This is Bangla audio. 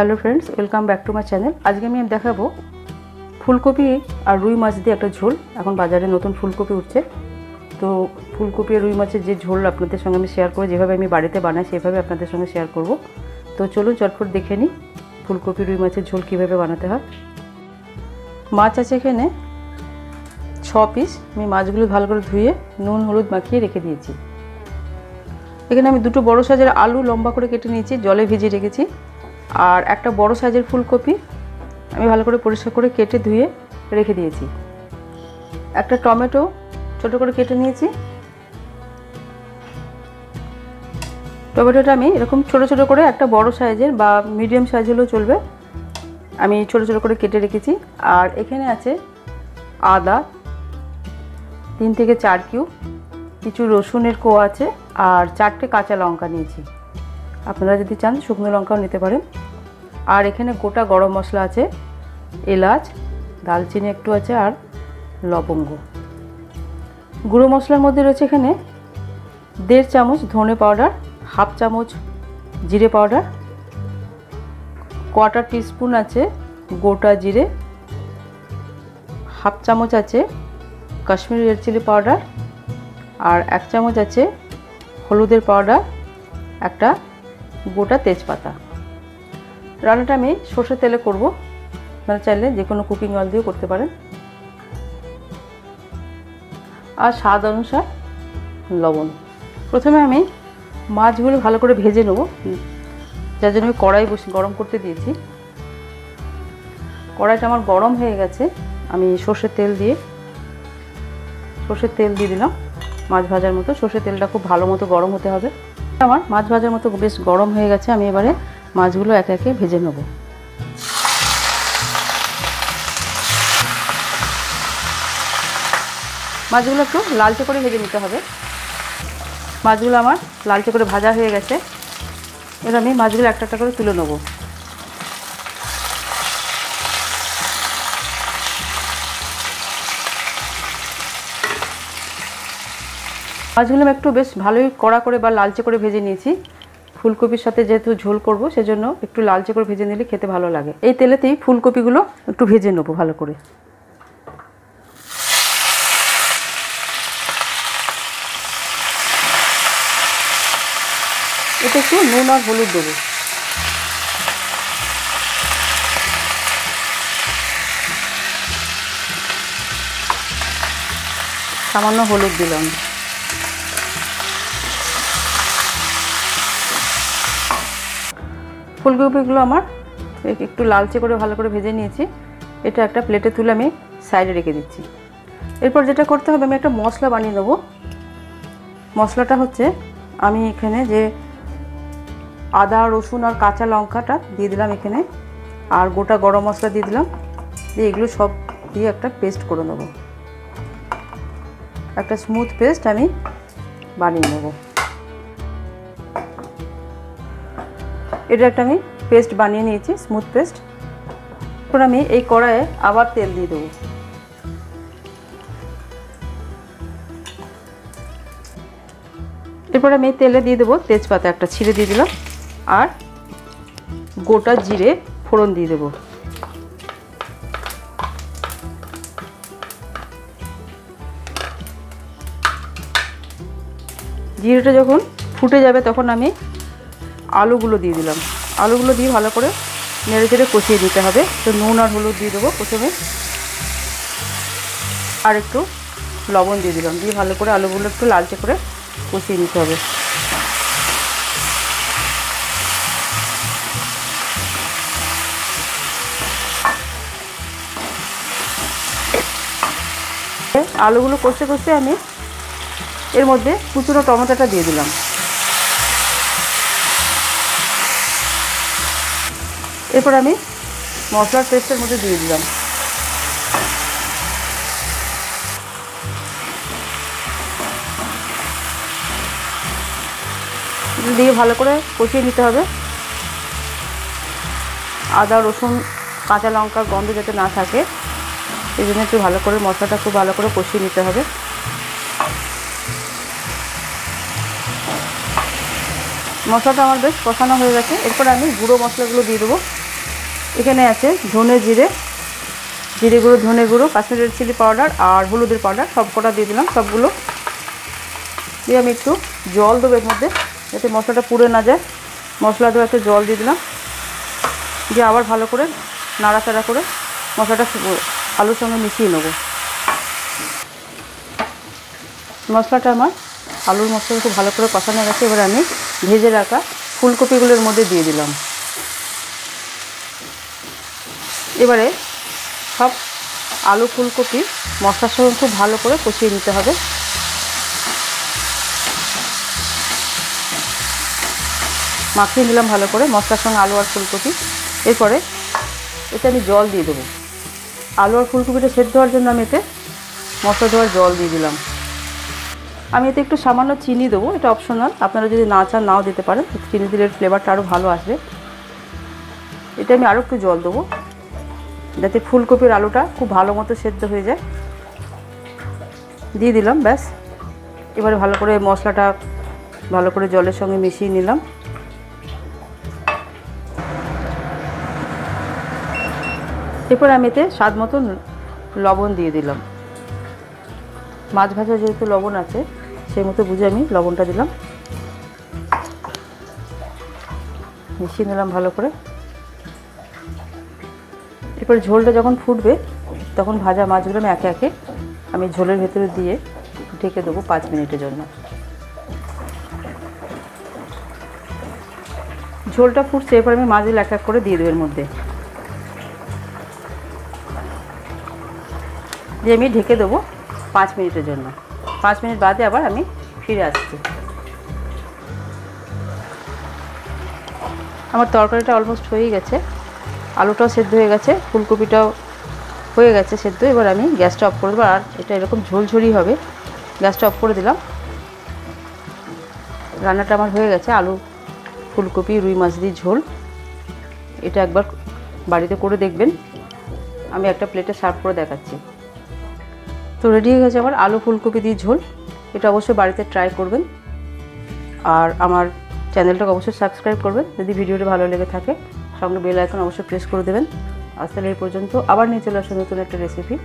Hello friends welcome back to my channel আজকে আমি দেখাবো ফুলকপি আর রুই মাছ দিয়ে একটা ঝোল। এখন বাজারে নতুন ফুলকপি উঠছে। তো ফুলকপি আর রুই মাছের যে ঝোল আপনাদের সঙ্গে আমি শেয়ার করে যেভাবে আমি বাড়িতে বানাই সেভাবে আপনাদের সঙ্গে শেয়ার করব। তো চলুন চটপট দেখে নিই ফুলকপি, রুই মাছের ঝোল কীভাবে বানাতে হয়। মাছ আছে এখানে ছ পিস আমি মাছগুলো ভালো করে ধুয়ে নুন, হলুদ মাখিয়ে রেখে দিয়েছি। এখানে আমি দুটো বড় সাইজের আলু লম্বা করে কেটে নিয়েছি, জলে ভিজিয়ে রেখেছি। আর একটা বড় সাইজের ফুলকপি আমি ভালো করে পরিষ্কার করে কেটে ধুয়ে রেখে দিয়েছি। একটা টমেটো ছোট করে কেটে নিয়েছি। টমেটোটা আমি এরকম ছোট ছোট করে একটা বড় সাইজের বা মিডিয়াম সাইজ হলেও চলবে। আমি ছোট ছোট করে কেটে রেখেছি। আর এখানে আছে আদা, তিন থেকে চার কিউ কিছু রসুনের কোয়া আছে, আর চারটে কাঁচা লঙ্কা নিয়েছি। আপনারা যদি চান, শুকনো লঙ্কাও নিতে পারেন। আর এখানে গোটা গরম মশলা আছে, এলাচ, দালচিনি একটু আছে, আর লবঙ্গ। গুঁড়ো মশলার মধ্যে রয়েছে এখানে দেড় চামচ ধনে পাউডার, হাফ চামচ জিরে পাউডার, কোয়াটার টিস্পুন আছে, গোটা জিরে, হাফ চামচ আছে কাশ্মীরি রেড চিলি পাউডার, আর এক চামচ আছে হলুদের পাউডার, একটা গোটা তেজপাতা। রান্নাটা আমি সর্ষের তেলে করব। আপনারা চাইলে যে কোনো কুকিং অয়েল দিয়েও করতে পারেন। আর স্বাদ অনুসার লবণ। প্রথমে আমি মাছগুলো ভালো করে ভেজে নেব। যার জন্য আমি কড়াই বসে গরম করতে দিয়েছি। কড়াইটা আমার গরম হয়ে গেছে। আমি সর্ষের তেল দিয়ে, সর্ষের তেল দিয়ে দিলাম। মাছ ভাজার মতো। সর্ষের তেলটা খুব ভালো মতো গরম হতে হবে। আমার। মাছ ভাজার মতো বেশ গরম হয়ে গেছে, আমি এবারে মাছগুলো একে একে ভেজে নেব। মাছগুলো একটু লালচে করে ভেজে নিতে হবে। মাছগুলো আমার লালচে করে ভাজা হয়ে গেছে। এবার আমি মাছগুলো একটা একটা করে তুলে নেব। মাছগুলো একটু বেশ ভালোই কড়া করে বা লালচে করে ভেজে নিয়েছি। ফুলকপির সাথে যেহেতু ঝোল করব, সেজন্য একটু লালচে করে ভেজে নিলে খেতে ভালো লাগে। এই তেলেতেই ফুলকপিগুলো একটু ভেজে নেব ভালো করে। এতে একটু নুন আর হলুদ দেবো। সামান্য হলুদ দিলাম। ফুলকপিগুলো আমার একটু লালচে করে ভালো করে ভেজে নিয়েছি। এটা একটা প্লেটে তুলে আমি সাইডে রেখে দিচ্ছি। এরপর যেটা করতে হবে, আমি একটা মশলা বানিয়ে নেব। মশলাটা হচ্ছে, আমি এখানে যে আদা, রসুন আর কাঁচা লঙ্কাটা দিয়ে দিলাম এখানে, আর গোটা গরম মশলা দিয়ে দিলাম। দিয়ে এগুলো সব দিয়ে একটা পেস্ট করে নেব। একটা স্মুথ পেস্ট আমি বানিয়ে নেব। এটা একটা আমি পেস্ট বানিয়ে নিয়েছি স্মুথ পেস্ট এখন আমি এই কড়াইয়ে আবার তেল দিয়ে দেবো। এরপর আমি তেলে দিয়ে দেবো তেজপাতা, একটা ছিঁড়ে দিয়ে দিলাম। আর গোটা জিরে ফোড়ন দিয়ে দেবো। জিরেটা যখন ফুটে যাবে, তখন আমি আলুগুলো দিয়ে দিলাম। আলুগুলো দিয়ে ভালো করে নেড়ে চেড়ে কষিয়ে দিতে হবে। তো নুন আর হলুদ দিয়ে দেবো প্রথমে। আর একটু লবণ দিয়ে দিলাম। দিয়ে ভালো করে আলুগুলো একটু লালচে করে কষিয়ে নিতে হবে। আলুগুলো কষতে কষতে আমি এর মধ্যে কুচুনো টমেটোটা দিয়ে দিলাম। এরপর আমি মশলার পেস্টের মধ্যে দিয়ে দিলাম। দিয়ে ভালো করে কষিয়ে নিতে হবে। আদা, রসুন, কাঁচা লঙ্কার গন্ধ যাতে না থাকে, এই জন্য একটু ভালো করে মশলাটা খুব ভালো করে কষিয়ে নিতে হবে। মশলাটা আমার বেশ কষানো হয়ে গেছে। এরপর আমি গুঁড়ো মশলাগুলো দিয়ে দেবো। এখানে আছে ধনে জিরে জিরে গুঁড়ো, ধনে গুঁড়ো, কাশ্মীরের চিলি পাউডার আর হলুদের পাউডার, সব কটা দিয়ে দিলাম, সবগুলো। দিয়ে আমি একটু জল দেবো এর মধ্যে, যাতে মশলাটা পুড়ে না যায়। মশলা দেওয়া একটু জল দিয়ে দিলাম। দিয়ে আবার ভালো করে নাড়াচাড়া করে মশলাটা আলুর সঙ্গে মিশিয়ে নেব। মশলাটা আমার আলুর মশলা খুব ভালো করে কষানো গেছে। এবার আমি ভেজে রাখা ফুলকপিগুলোর মধ্যে দিয়ে দিলাম। এবারে সব আলু ফুলকপি মশলার সঙ্গে খুব ভালো করে কষিয়ে নিতে হবে। মাখিয়ে নিলাম ভালো করে মশলার সঙ্গে আলু আর ফুলকপি। এরপরে এতে আমি জল দিয়ে দেবো। আলু আর ফুলকপিটা সেদ্ধ হওয়ার জন্য আমি এতে মশলা ধোয়ার জল দিয়ে দিলাম। আমি এতে একটু সামান্য চিনি দেবো, এটা অপশনাল আপনারা যদি না চান, নাও দিতে পারেন। চিনি দিলে ফ্লেভারটা আরও ভালো আসবে। এটা আমি আরও একটু জল দেবো। যাতে ফুলকপির আলুটা খুব ভালো মতো সেদ্ধ হয়ে যায়। দিয়ে দিলাম, ব্যাস। এবারে ভালো করে মশলাটা ভালো করে জলের সঙ্গে মিশিয়ে নিলাম। এরপর আমি এতে স্বাদ মতো লবণ দিয়ে দিলাম। মাছ ভাজা যেহেতু লবণ আছে, সেই মতো বুঝে আমি লবণটা দিলাম। মিশিয়ে নিলাম ভালো করে। এরপর ঝোলটা যখন ফুটবে, তখন ভাজা মাছগুলো আমি একে একে আমি ঝোলের ভেতরে দিয়ে ঢেকে দেবো পাঁচ মিনিটের জন্য। ঝোলটা ফুটছে, এরপর আমি মাছগুলো এক এক করে দিয়ে দেবো এর মধ্যে। দিয়ে আমি ঢেকে দেবো পাঁচ মিনিটের জন্য। পাঁচ মিনিট বাদে আবার আমি ফিরে আসছি। আমার তরকারিটা অলমোস্ট হয়ে গেছে। আলুটাও সেদ্ধ হয়ে গেছে, ফুলকপিটাও হয়ে গেছে সেদ্ধ, এবার আমি গ্যাসটা অফ করে দেবো। আর এটা এরকম ঝোলঝোলি হবে। গ্যাসটা অফ করে দিলাম। রান্নাটা আমার হয়ে গেছে, আলু, ফুলকপি, রুই মাছ দিয়ে ঝোল। এটা একবার বাড়িতে করে দেখবেন। আমি একটা প্লেটে সার্ভ করে দেখাচ্ছি। তো রেডি হয়ে গেছে আমার আলু, ফুলকপি দিয়ে ঝোল। এটা অবশ্যই বাড়িতে ট্রাই করবেন। আর আমার চ্যানেলটাকে অবশ্যই সাবস্ক্রাইব করবেন। যদি ভিডিওটা ভালো লেগে থাকে সঙ্গে বেল আইকন অবশ্যই প্রেস করে দেবেন। আজ তাহলে এই পর্যন্ত। আবার নিয়ে চলে আসুন নতুন একটা রেসিপি